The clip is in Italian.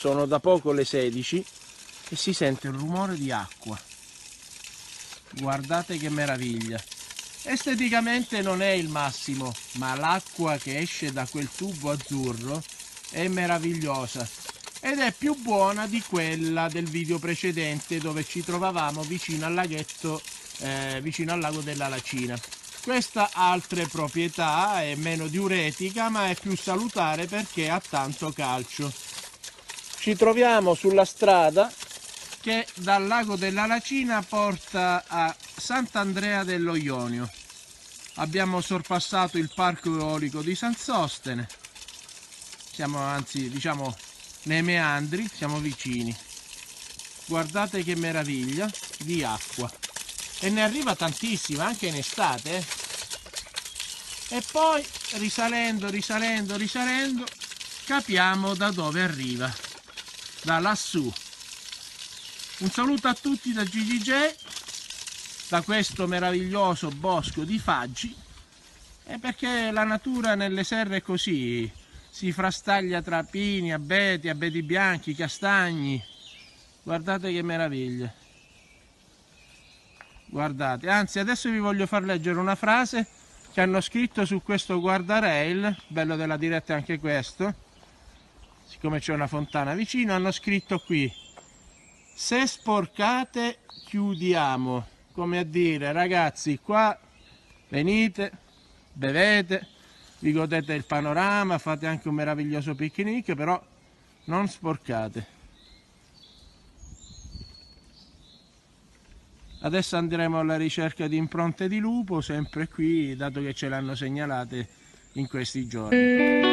sono da poco le 16 e si sente il rumore di acqua. Guardate che meraviglia. Esteticamente non è il massimo, ma l'acqua che esce da quel tubo azzurro è meravigliosa ed è più buona di quella del video precedente dove ci trovavamo vicino al laghetto, eh, vicino al lago della Lacina. Questa ha altre proprietà, è meno diuretica ma è più salutare perché ha tanto calcio. Ci troviamo sulla strada che dal lago della Lacina porta a Sant'Andrea dello Ionio. Abbiamo sorpassato il parco eolico di San Sostene. Siamo anzi, diciamo, nei meandri, siamo vicini. Guardate che meraviglia di acqua. E ne arriva tantissima anche in estate. Eh? E poi risalendo, risalendo, risalendo, capiamo da dove arriva. Da lassù. Un saluto a tutti da GGJ, da questo meraviglioso bosco di Faggi, e perché la natura nelle serre è così, si frastaglia tra pini, abeti, abeti bianchi, castagni. Guardate che meraviglia. Guardate, anzi adesso vi voglio far leggere una frase che hanno scritto su questo guardrail, bello della diretta anche questo, siccome c'è una fontana vicino, hanno scritto qui se sporcate chiudiamo. Come a dire ragazzi qua venite bevete vi godete il panorama fate anche un meraviglioso picnic però non sporcate. Adesso andremo alla ricerca di impronte di lupo sempre qui dato che ce l'hanno segnalate in questi giorni